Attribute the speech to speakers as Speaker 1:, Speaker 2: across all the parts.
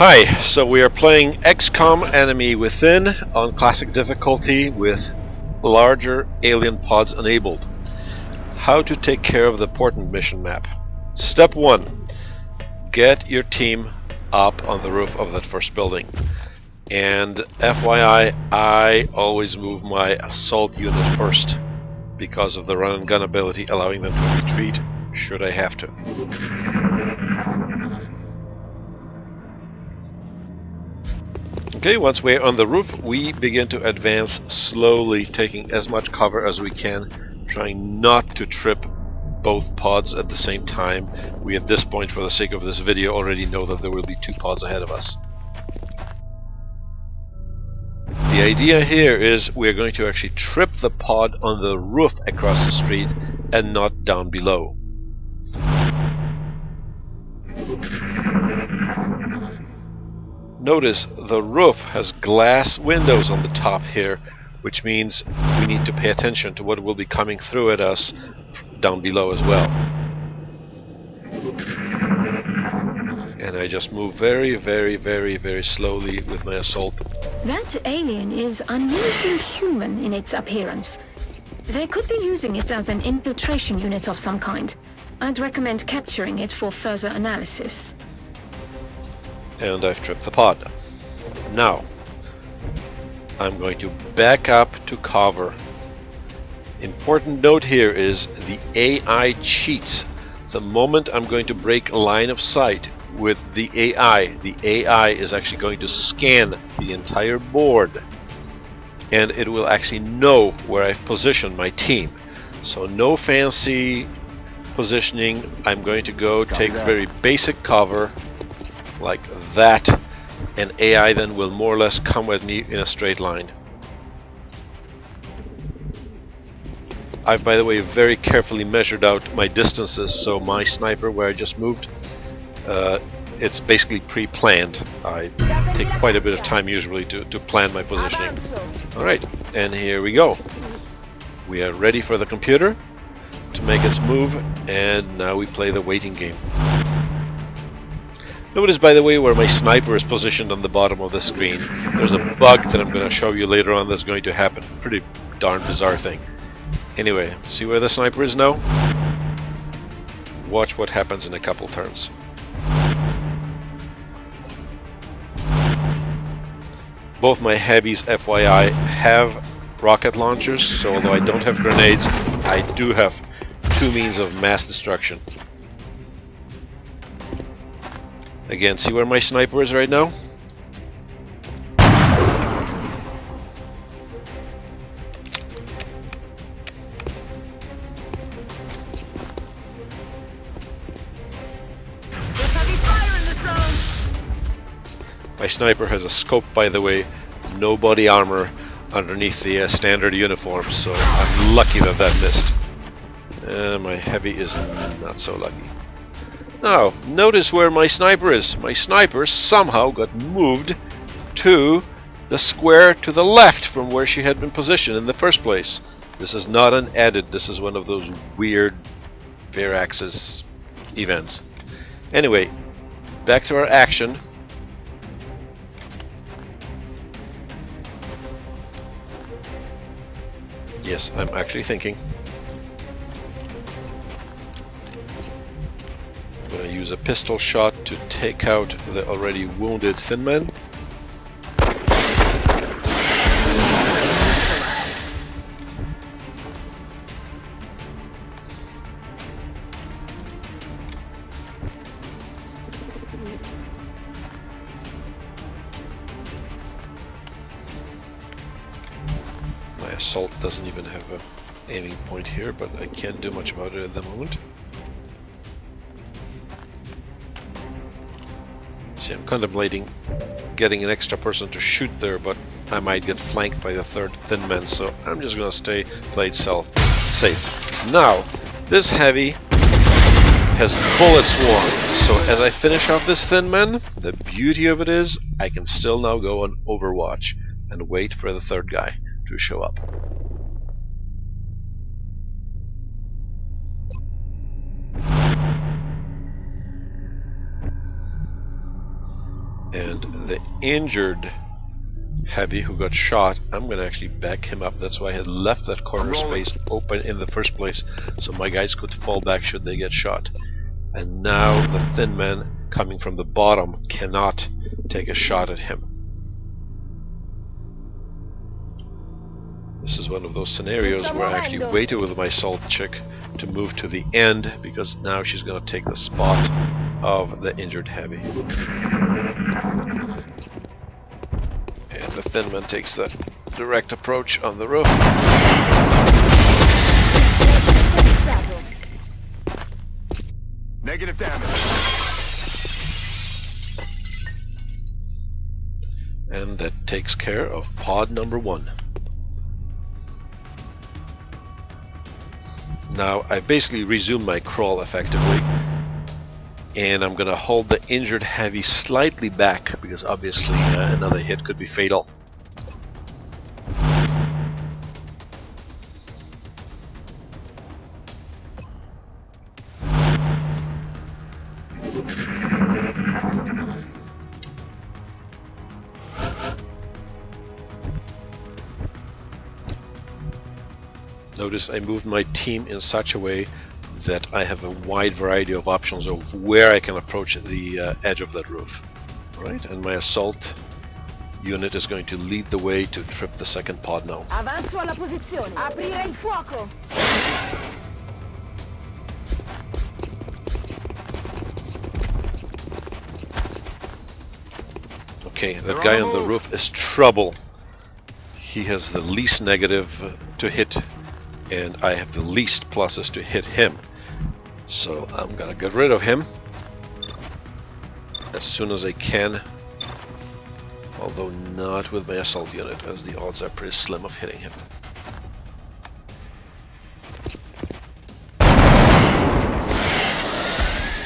Speaker 1: Hi, so we are playing XCOM Enemy Within on classic difficulty with larger alien pods enabled. How to take care of the portent mission map. Step 1. Get your team up on the roof of that first building. And FYI, I always move my assault unit first because of the run and gun ability allowing them to retreat should I have to. Okay, once we're on the roof, we begin to advance slowly, taking as much cover as we can, trying not to trip both pods at the same time. We at this point, for the sake of this video, already know that there will be two pods ahead of us. The idea here is we're going to actually trip the pod on the roof across the street and not down below. Notice the roof has glass windows on the top here, which means we need to pay attention to what will be coming through at us down below as well. And I just move very, very, very, very slowly with my assault.
Speaker 2: That alien is unusually human in its appearance. They could be using it as an infiltration unit of some kind. I'd recommend capturing it for further analysis
Speaker 1: and I've tripped the pod. Now, I'm going to back up to cover. Important note here is the AI cheats. The moment I'm going to break line of sight with the AI, the AI is actually going to scan the entire board and it will actually know where I've positioned my team. So no fancy positioning. I'm going to go take very basic cover like that and AI then will more or less come with me in a straight line. I've by the way very carefully measured out my distances so my sniper where I just moved uh, it's basically pre-planned. I take quite a bit of time usually to, to plan my positioning. Alright, and here we go. We are ready for the computer to make its move and now we play the waiting game. Notice, by the way, where my sniper is positioned on the bottom of the screen. There's a bug that I'm going to show you later on that's going to happen. Pretty darn bizarre thing. Anyway, see where the sniper is now? Watch what happens in a couple turns. Both my heavies, FYI, have rocket launchers, so although I don't have grenades, I do have two means of mass destruction. Again, see where my sniper is right now? My sniper has a scope, by the way, no body armor underneath the uh, standard uniform, so I'm lucky that that missed. Uh, my heavy is not so lucky. Now, notice where my sniper is. My sniper somehow got moved to the square to the left from where she had been positioned in the first place. This is not an edit, this is one of those weird Firaxis events. Anyway, back to our action. Yes, I'm actually thinking. I'm to use a pistol shot to take out the already wounded Thin Man. My assault doesn't even have a aiming point here, but I can't do much about it at the moment. Contemplating getting an extra person to shoot there, but I might get flanked by the third thin man, so I'm just gonna stay played self safe. Now, this heavy has bullet swarm, so as I finish off this thin man, the beauty of it is I can still now go on Overwatch and wait for the third guy to show up. And the injured heavy who got shot, I'm going to actually back him up. That's why I had left that corner space open in the first place, so my guys could fall back should they get shot. And now the thin man coming from the bottom cannot take a shot at him. This is one of those scenarios where I actually waited with my salt chick to move to the end because now she's going to take the spot of the injured heavy. And the thin man takes the direct approach on the roof.
Speaker 3: Negative damage.
Speaker 1: And that takes care of pod number one. Now I basically resume my crawl effectively and I'm gonna hold the injured heavy slightly back because obviously uh, another hit could be fatal. Notice I moved my team in such a way that I have a wide variety of options of where I can approach the uh, edge of that roof. Right, and my assault unit is going to lead the way to trip the second pod now.
Speaker 4: Avanzo alla posizione. Aprire il fuoco.
Speaker 1: Okay, that guy on the roof is trouble. He has the least negative to hit and I have the least pluses to hit him. So I'm gonna get rid of him as soon as I can. Although not with my assault unit, as the odds are pretty slim of hitting him.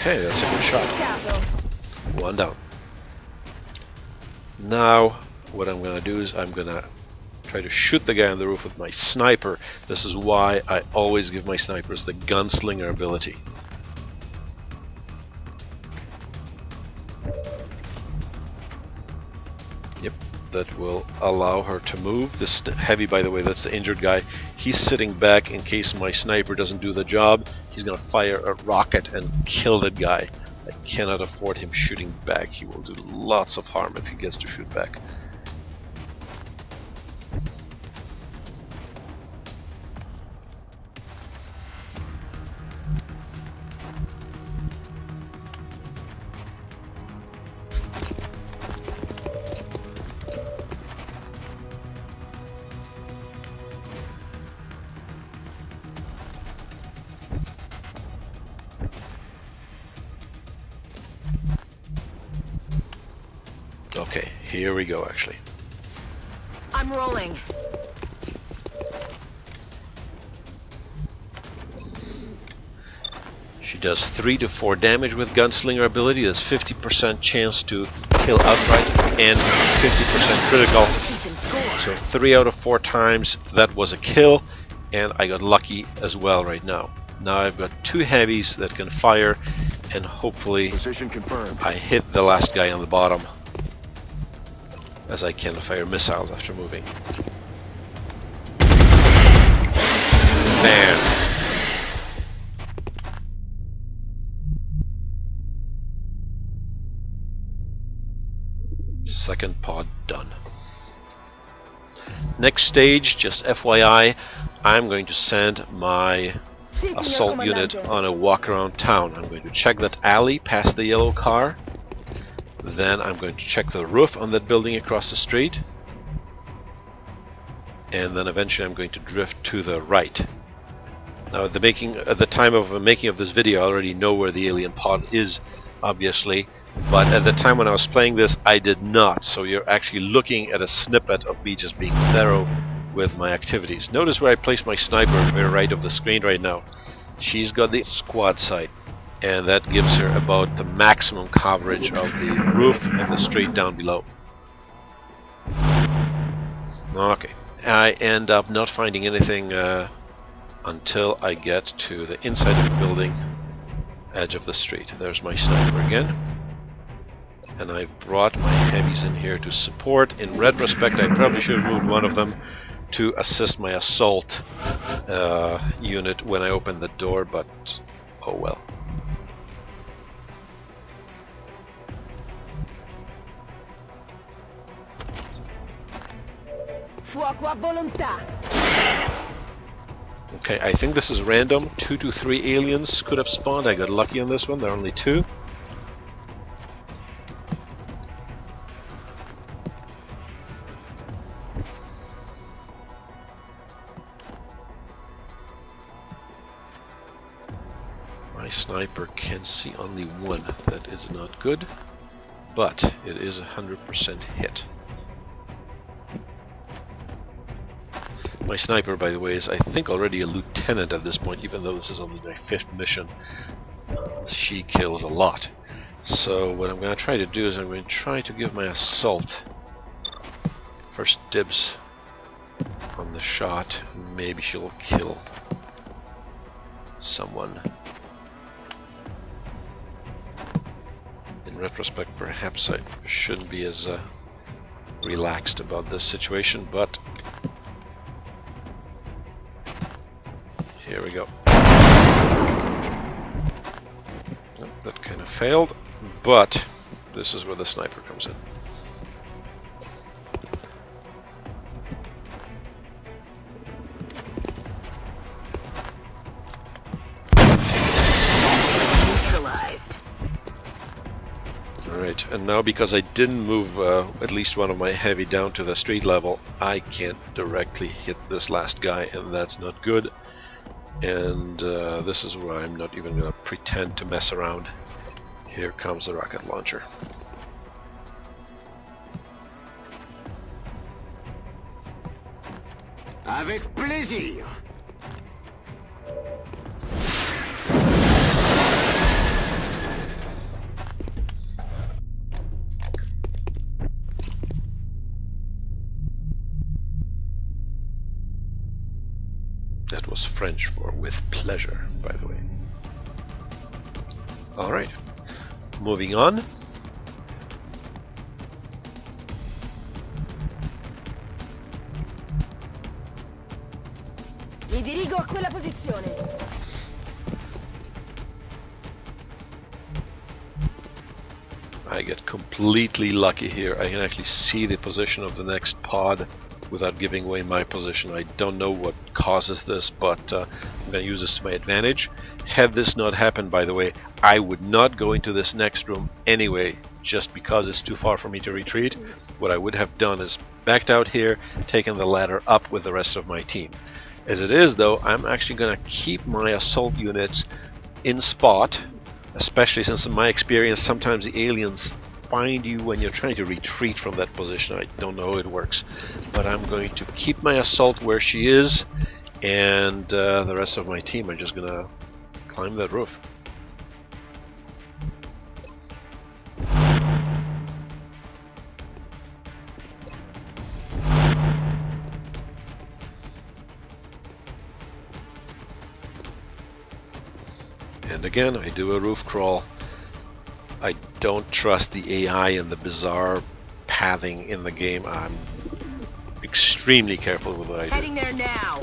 Speaker 1: Okay, that's a good shot. One down. Now, what I'm gonna do is I'm gonna try to shoot the guy on the roof with my sniper. This is why I always give my snipers the gunslinger ability. Yep, that will allow her to move. This heavy, by the way, that's the injured guy. He's sitting back in case my sniper doesn't do the job. He's gonna fire a rocket and kill that guy. I cannot afford him shooting back. He will do lots of harm if he gets to shoot back. Okay, here we go actually.
Speaker 4: I'm rolling.
Speaker 1: She does 3 to 4 damage with Gunslinger ability, there's 50% chance to kill outright and 50% critical. So 3 out of 4 times that was a kill and I got lucky as well right now. Now I've got two heavies that can fire and hopefully I hit the last guy on the bottom as I can fire missiles after moving. Bam! Second pod done. Next stage, just FYI, I'm going to send my assault unit on a walk around town. I'm going to check that alley past the yellow car. Then I'm going to check the roof on that building across the street. And then eventually I'm going to drift to the right. Now at the making at the time of making of this video I already know where the alien pod is, obviously. But at the time when I was playing this I did not, so you're actually looking at a snippet of me just being thorough with my activities. Notice where I placed my sniper very right of the screen right now. She's got the squad sight and that gives her about the maximum coverage of the roof and the street down below. Okay, I end up not finding anything uh, until I get to the inside of the building, edge of the street. There's my sniper again. And I brought my heavies in here to support. In retrospect, I probably should have moved one of them to assist my assault uh, unit when I opened the door, but oh well.
Speaker 4: Fuoco a volontà.
Speaker 1: Okay, I think this is random. Two to three aliens could have spawned. I got lucky on this one. There are only two. My sniper can see only one. That is not good. But it is a 100% hit. My sniper, by the way, is I think already a lieutenant at this point, even though this is only my fifth mission. She kills a lot. So what I'm going to try to do is I'm going to try to give my assault first dibs on the shot. Maybe she'll kill someone. In retrospect, perhaps I shouldn't be as uh, relaxed about this situation, but Here we go. Nope, that kind of failed, but this is where the sniper comes in. Alright, and now because I didn't move uh, at least one of my heavy down to the street level, I can't directly hit this last guy, and that's not good. And uh, this is where I'm not even going to pretend to mess around. Here comes the rocket launcher.
Speaker 3: Avec plaisir.
Speaker 1: Was French for with pleasure, by the way. Alright, moving on.
Speaker 4: Mi dirigo a quella posizione.
Speaker 1: I get completely lucky here. I can actually see the position of the next pod without giving away my position. I don't know what causes this, but uh, I'm going to use this to my advantage. Had this not happened, by the way, I would not go into this next room anyway, just because it's too far for me to retreat. What I would have done is backed out here, taken the ladder up with the rest of my team. As it is, though, I'm actually going to keep my assault units in spot, especially since in my experience sometimes the aliens find you when you're trying to retreat from that position. I don't know how it works. But I'm going to keep my assault where she is, and uh, the rest of my team are just going to climb that roof. And again, I do a roof crawl. I don't trust the AI and the bizarre pathing in the game. I'm extremely careful with what I do.
Speaker 4: Heading there now.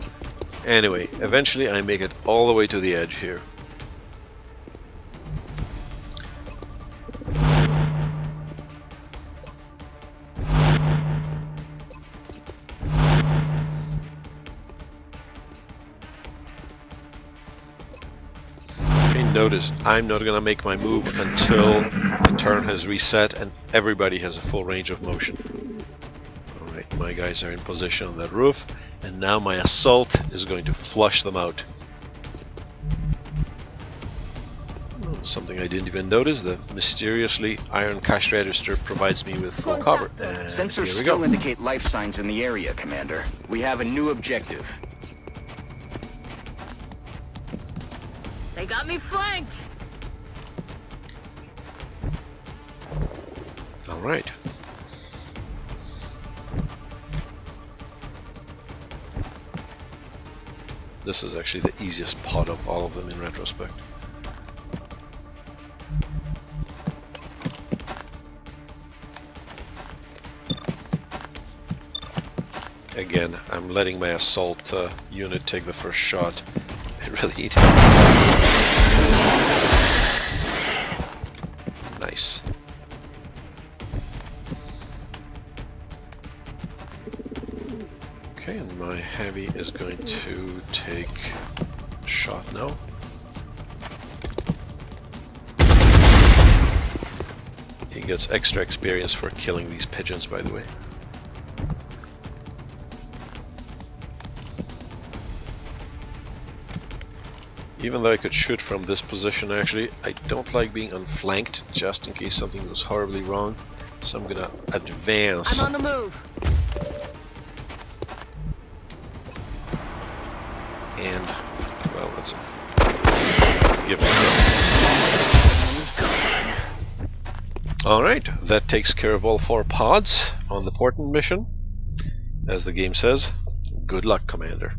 Speaker 1: Anyway, eventually I make it all the way to the edge here. Notice I'm not gonna make my move until the turn has reset and everybody has a full range of motion. Alright, my guys are in position on that roof, and now my assault is going to flush them out. Oh, something I didn't even notice, the mysteriously iron cash register provides me with full cover. And
Speaker 3: Sensors still indicate life signs in the area, Commander. We have a new objective.
Speaker 4: They got me flanked!
Speaker 1: Alright. This is actually the easiest part of all of them in retrospect. Again, I'm letting my assault uh, unit take the first shot. Really need Nice. Okay, and my heavy is going to take shot now. He gets extra experience for killing these pigeons, by the way. Even though I could shoot from this position actually, I don't like being unflanked just in case something goes horribly wrong. So I'm gonna advance.
Speaker 4: I'm on the move.
Speaker 1: And, well, let's give it a go. Alright, that takes care of all four pods on the Portent mission. As the game says, good luck, Commander.